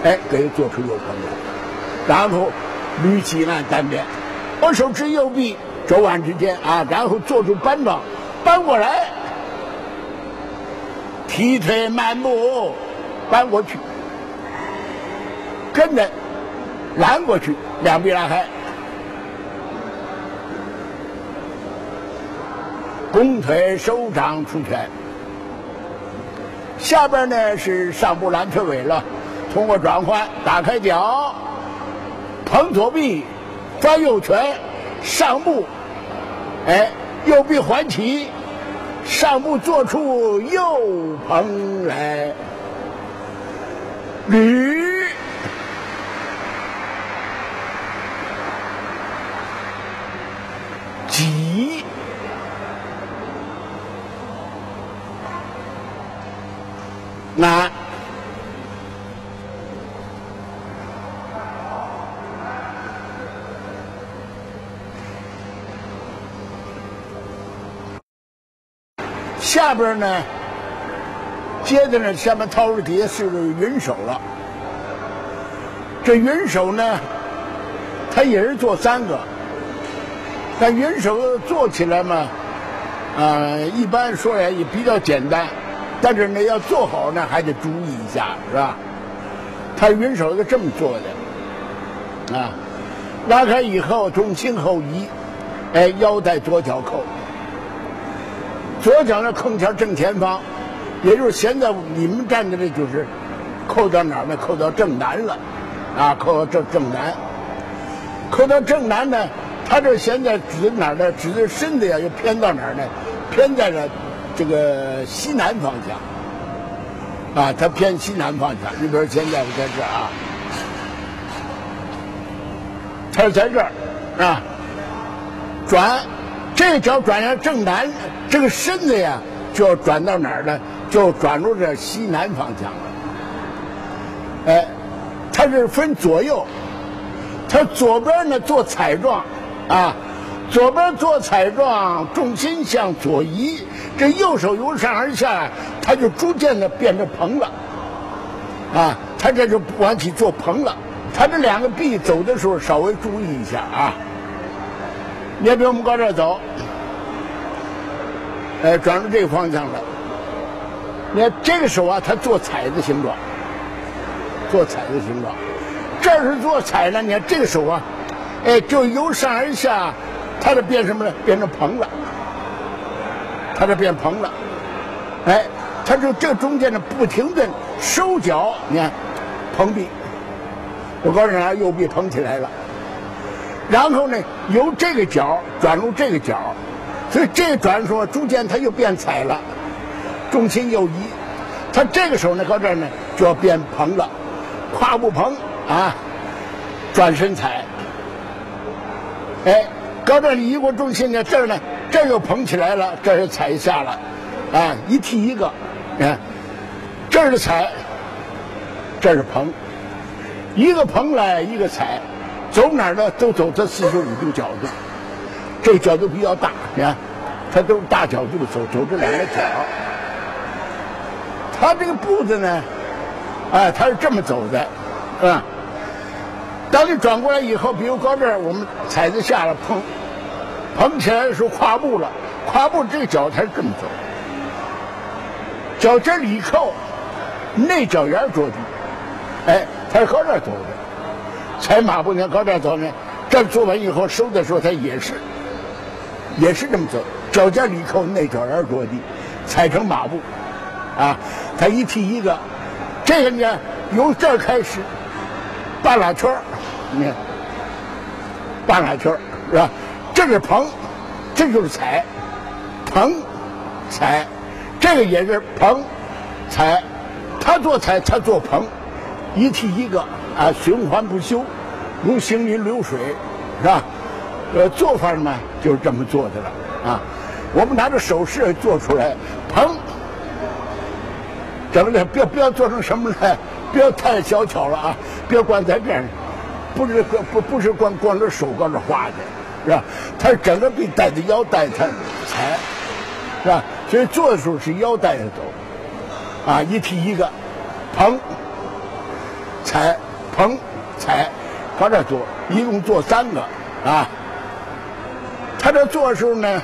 A: 哎，给做出右捧来，然后捋起来单边，左手持右臂，肘腕之间啊，然后做出扳状，扳过来，踢腿慢步，扳过去，跟着拦过去，两臂拉开。弓腿手掌出拳，下边呢是上步拦腿尾了，通过转换打开脚，捧左臂，翻右拳，上步，哎，右臂还起，上步做出右捧来，捋，挤。那下边呢，接着呢，下面掏出底下是个云手了。这云手呢，它也是做三个，但云手做起来嘛，啊，一般说来也比较简单。但是呢，要做好呢，还得注意一下，是吧？他云手是这么做的，啊，拉开以后重心后移，哎，腰带左脚扣，左脚呢空前正前方，也就是现在你们站的这就是扣到哪儿呢？扣到正南了，啊，扣到正正南，扣到正南呢，他这现在指哪儿呢？指的身子呀，又偏到哪儿呢？偏在了。这个西南方向，啊，它偏西南方向。你比如现在在这儿啊，它是在这儿，啊，转，这脚转向正南，这个身子呀就要转到哪儿呢？就转入这西南方向了。哎，它是分左右，它左边呢做彩状，啊。左边做彩状，重心向左移，这右手由上而下，它就逐渐的变成蓬了，啊，它这就往起做蓬了。它这两个臂走的时候稍微注意一下啊。你别我们往这走，哎，转入这个方向了。你看这个手啊，它做彩的形状，做彩的形状。这是做彩呢，你看这个手啊，哎，就由上而下，它就变什么呢？变成蓬了，它这变蓬了，哎，它就这中间呢不停的收脚，你看，蓬臂，我告诉你啊，右臂蓬起来了。然后呢，由这个角转入这个角，所以这个转的时候，逐渐它又变彩了，重心又移，它这个时候呢，搁这儿呢就要变蓬了，胯部蓬啊，转身踩，哎，搁这儿移过重心呢，这儿呢这儿又蓬起来了，这儿又踩下了，啊，一踢一个，你看，这是踩，这是蓬，一个蓬来一个踩。走哪儿呢？都走这四十五度角度，这个角度比较大，你看，它都是大角度走，走这两个角。它这个步子呢，哎，它是这么走的，啊。当你转过来以后，比如到这儿，我们踩着下了碰，碰起来的时候跨步了，跨步这个脚才是这么走，脚尖里扣，内脚沿着地，哎，它是搁这儿走的。踩马步呢，高这走呢，这做完以后收的时候，它也是，也是这么走，脚尖里扣，内脚沿着地，踩成马步，啊，它一踢一个，这个呢由这儿开始，半拉圈你看，半拉圈儿是吧？这是棚，这就是踩，棚，踩，这个也是棚，踩，他做踩，他做棚，一踢一个。啊，循环不休，如行云流水，是吧？呃，做法呢就是这么做的了啊。我们拿着手势做出来，砰，整的不要不要做成什么呢？不要太小巧了啊！别光在这儿，不是不不是光光着手光着画的，是吧？它整个被带着腰带它踩，是吧？所以做的时候是腰带着走，啊，一提一个，砰，踩。横踩，往这做，一共做三个啊。他这做的时候呢，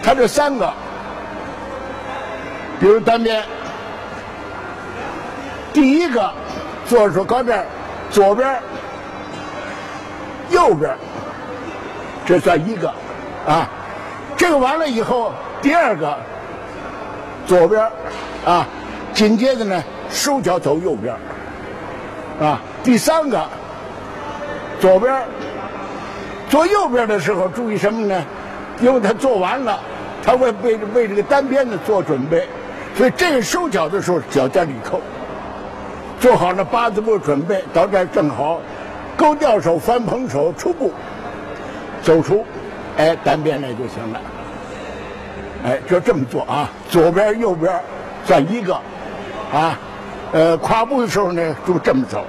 A: 他这三个，比如单边，第一个做的时候，高这，左边，右边，这算一个啊。这个完了以后，第二个，左边啊，紧接着呢。收脚走右边，啊，第三个，左边，做右边的时候注意什么呢？因为他做完了，他为为为这个单边的做准备，所以这个收脚的时候脚尖里扣，做好了八字步准备，到这儿正好，勾吊手翻蓬手出步，走出，哎，单边来就行了，哎，就这么做啊，左边右边算一个，啊。呃，跨步的时候呢，就这么走。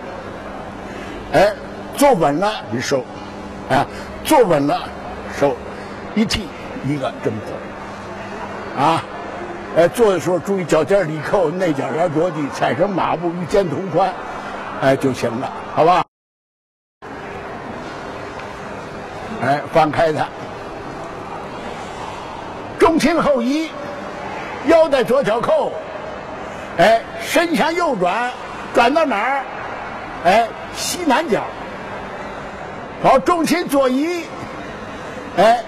A: 哎，坐稳了你收，啊，坐稳了收，一踢一个这么走。啊，哎，做的时候注意脚尖里扣，内脚沿着地，踩成马步与肩同宽，哎就行了，好吧？哎，放开它，重心后移，腰带左脚扣。哎，身向右转，转到哪儿？哎，西南角。好，重心左移。哎，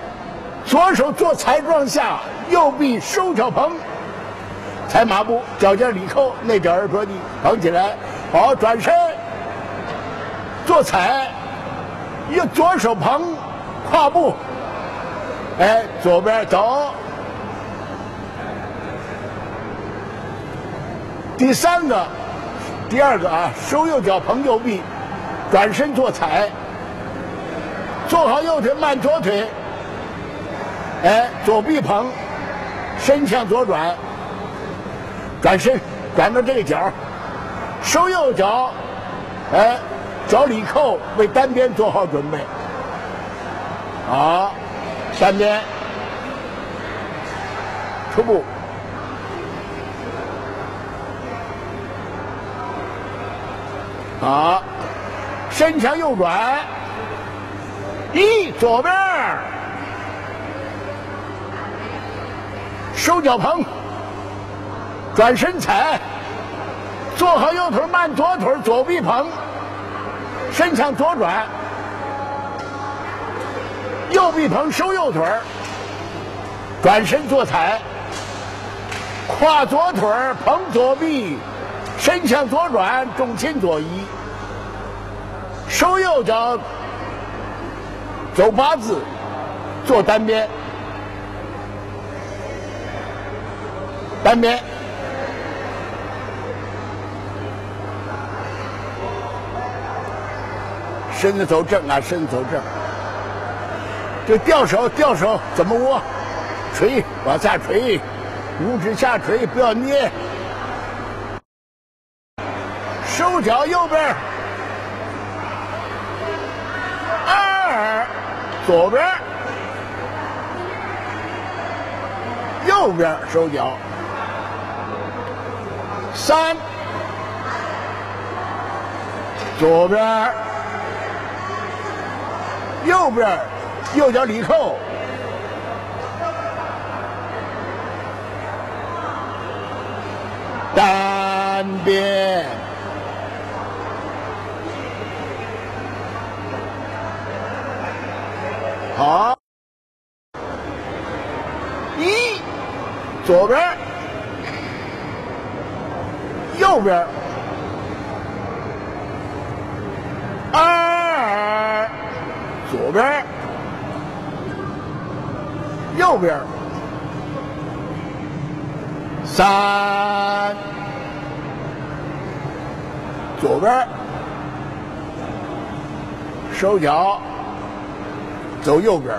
A: 左手做踩状下，右臂收脚蓬，踩马步，脚尖里扣，内脚儿着地，捧起来。好，转身，做踩，右左手捧，跨步。哎，左边走。第三个，第二个啊，收右脚捧右臂，转身做踩，做好右腿慢左腿，哎，左臂捧，身向左转，转身转到这个角，收右脚，哎，脚里扣，为单边做好准备，好，单边，出步。好，身向右转，一左边收脚捧，转身踩，做好右腿慢左腿，左臂捧，身向左转，右臂捧，收右腿，转身做踩，跨左腿捧左臂，身向左转，重心左移，收右脚，走八字，做单边。单边，身子走正啊，身子走正。这吊手，吊手怎么握？捶，往下捶，五指下垂，不要捏。收脚右边，二，左边，右边收脚。三，左边，右边，右脚里扣，单边，好，一，左边。右边，二，左边，右边，三，左边，收脚，走右边，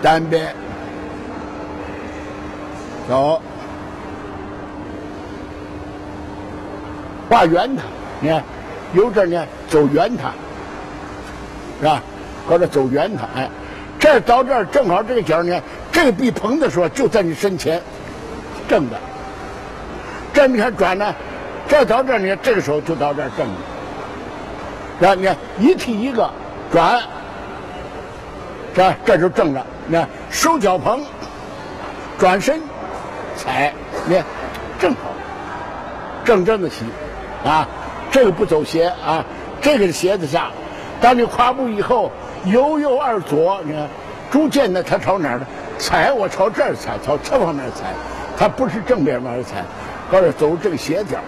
A: 单边，走。画圆它，你看，由这呢走圆它，是吧？搁这走圆它，哎，这到这儿正好这个角呢，这个臂捧的时候就在你身前，正的。这你看转呢，这到这儿呢，这个时候就到这儿正的。然后你看一踢一个转，这这就正了。你看收脚捧，转身踩，你看正好，正正的起。啊，这个不走斜啊，这个是斜子下。当你跨步以后，由右二左，你看，逐渐的他朝哪儿呢？踩我朝这儿踩，朝这方面踩，他不是正面往这踩，搁这走正斜角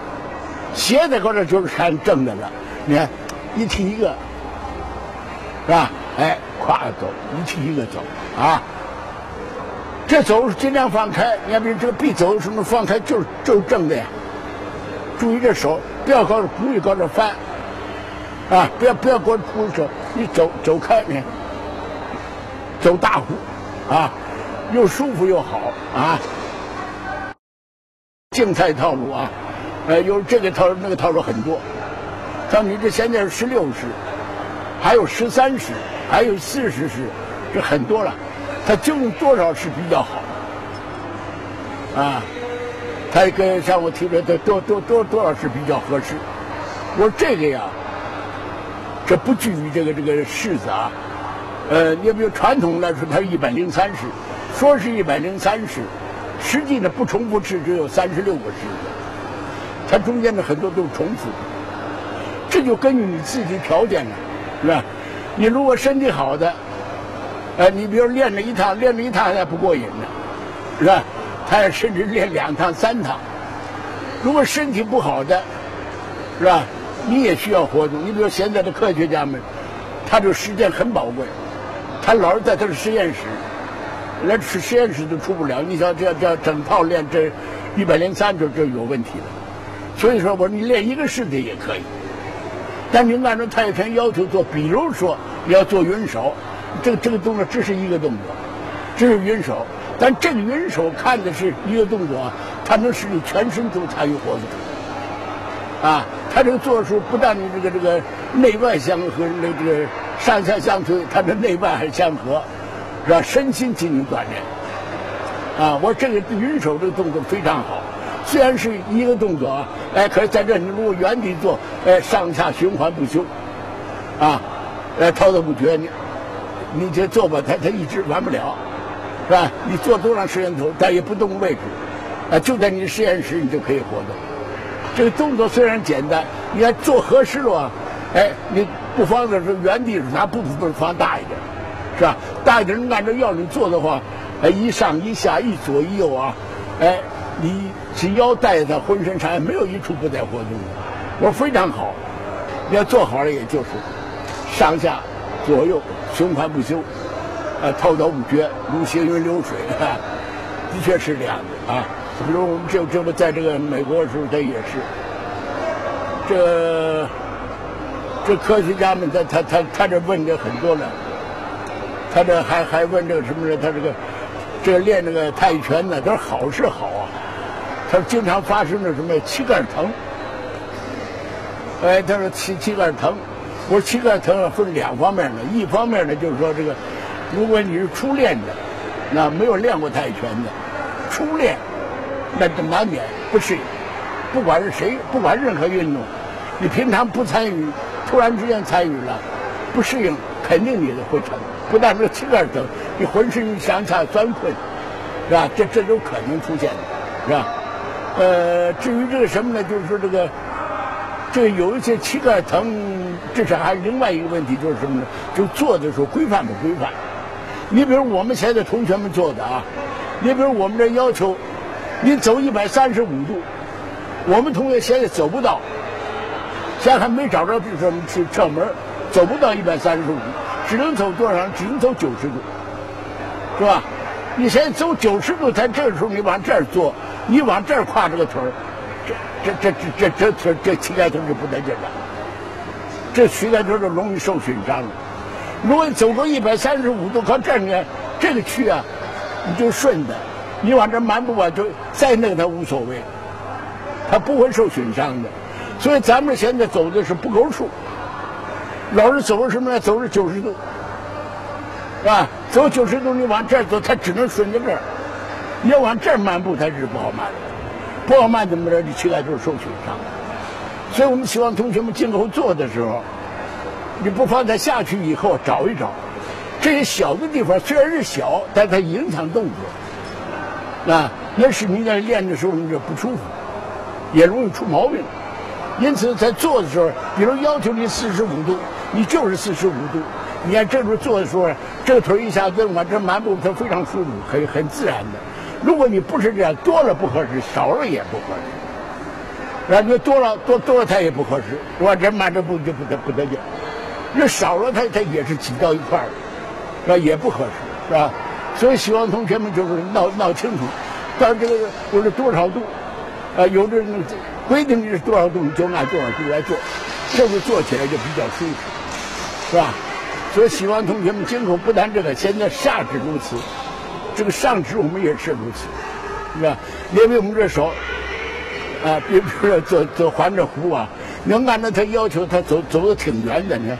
A: 斜的搁这就是看正的了。你看，一提一个，是吧？哎，跨着走，一提一个走啊。这走尽量放开，你看，比如这个臂走什么放开，就是就是正的呀。注意这手。不要搞着故意搞着翻，啊！不要不要给我出手，你走走开，你走大步，啊，又舒服又好啊。竞赛套路啊，呃，有这个套路那个套路很多。像你这现在是十六式，还有十三式，还有四十式，这很多了。他究竟多少式比较好？啊？他跟像我提出的多多多多少是比较合适？我说这个呀，这不拘于这个这个式子啊。呃，你比如传统来说，它是一百零三式，说是一百零三式，实际呢不重复式只有三十六个式子，它中间的很多都是重复。这就根据你自己条件了，是吧？你如果身体好的，呃，你比如练了一趟，练了一趟还不过瘾呢，是吧？他甚至练两趟、三趟。如果身体不好的，是吧？你也需要活动。你比如现在的科学家们，他这时间很宝贵，他老是在他的实验室，连实实验室都出不了。你想这这整套练这一百零三，这这有问题了。所以说，我说你练一个式子也可以，但你按照太拳要求做，比如说要做云手，这个这个动作只是一个动作，只是云手。但这个云手看的是一个动作，它能使你全身都参与活动，啊，它这个做术不但你这个这个内外相合，那这个上下相推，它的内外还相合，让身心进行锻炼，啊，我这个云手这个动作非常好，虽然是一个动作啊，哎，可是在这你如果原地做，哎，上下循环不休，啊，哎，滔滔不绝，你你这做吧，它它一直完不了。是吧？你做多长时间头，但也不动位置，啊，就在你实验室你就可以活动。这个动作虽然简单，你看做合适了，哎，你不妨的是原地拿步子放大一点，是吧？大一点，按照要领做的话，哎，一上一下，一左一右啊，哎，你只要带在浑身上，没有一处不在活动的，我说非常好。要做好了，也就是上下左右循环不休，啊，滔滔不绝，如行云流水，(laughs) 的确是这样的啊。比如我们这这不在这个美国的时候，他也是，这这科学家们，他他他他这问的很多了，他这还还问这个什么呢？他这个这练这个太极拳呢，他说好是好啊，他说经常发生的什么膝盖疼，哎，他说膝膝盖疼，我说膝盖疼分两方面的，一方面呢就是说这个，如果你是初练的，那没有练过泰拳的，初练。那就难免不适应，不管是谁，不管任何运动，你平常不参与，突然之间参与了，不适应，肯定你会疼。不但是膝盖疼，你浑身上下酸困，是吧？这这都可能出现的，是吧？呃，至于这个什么呢？就是说这个，这有一些膝盖疼，这是还是另外一个问题，就是什么呢？就做的时候规范不规范？你比如我们现在同学们做的啊，你比如我们这要求。你走一百三十五度，我们同学现在走不到，现在还没找着什么去窍门，走不到一百三十五，只能走多少？只能走九十度，是吧？你现在走九十度，在这时候你往这儿坐，你往这儿跨这个腿儿，这这这这这这腿这膝盖腿就不得劲了，这膝盖腿就容易受损伤了。如果走个一百三十五度，靠这儿呢，这个区啊，你就顺的。你往这漫步啊，就再那个他无所谓，他不会受损伤的。所以咱们现在走的是不勾数，老是走什么呢？走是九十度，是吧？走九十度，你往这儿走，他只能顺着这儿。要往这儿漫步，他是不好漫的，不好漫怎么着？你膝盖就是受损伤。所以我们希望同学们今后做的时候，你不妨在下去以后找一找，这些小的地方虽然是小，但它影响动作。啊，也是你在练的时候你这不舒服，也容易出毛病。因此在做的时候，比如要求你四十五度，你就是四十五度。你看这时候做的时候，这个腿一下子往这漫步，它非常舒服，很很自然的。如果你不是这样，多了不合适，少了也不合适。啊，你多了多多了它也不合适，是吧这慢着不就不得不得劲。那少了它它也是挤到一块儿，是吧？也不合适，是吧？所以希望同学们就是闹闹清楚，到这个我是多少度，啊，有的人规定你是多少度，你就按多少度来做，这就做起来就比较舒服，是吧？所以希望同学们今后不但这个，现在下肢如此，这个上肢我们也是如此，是吧？因为我们这手，啊，比如说做做环着弧啊，能按照他要求，他走走的挺圆的呢，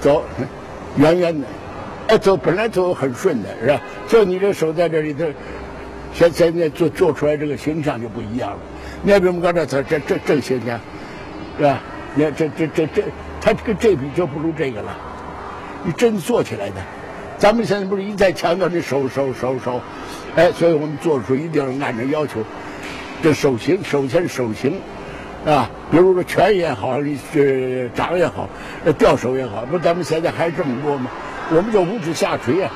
A: 走圆圆的。哎，走本来走很顺的是吧？就你这手在这里头，现现在做做出来这个形象就不一样了。你看，比我们刚才这这这这形象，是吧？你看这这这这，他跟这比就不如这个了。你真做起来的，咱们现在不是一再强调这手手手手，哎，所以我们做出一定要按照要求，这手型首先手型，啊，比如说拳也好，这掌也好，呃吊手也好，不咱们现在还这么多吗？我们叫五指下垂呀，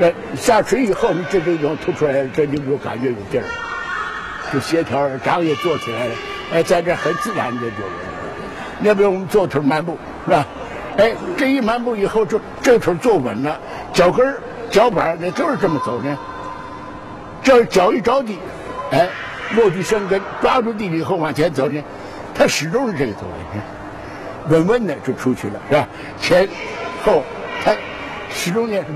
A: 这下垂以后，你这这种突出来，这你就感觉有劲儿，就协调，掌也做起来了，哎，在这很自然的就。你比如我们做腿漫步，是吧？哎，这一漫步以后，这这腿坐稳了，脚跟脚板那就是这么走的。这脚一着地，哎，落地生根，抓住地以后往前走呢，它始终是这个走的，稳稳的就出去了，是吧？前后。始终也是。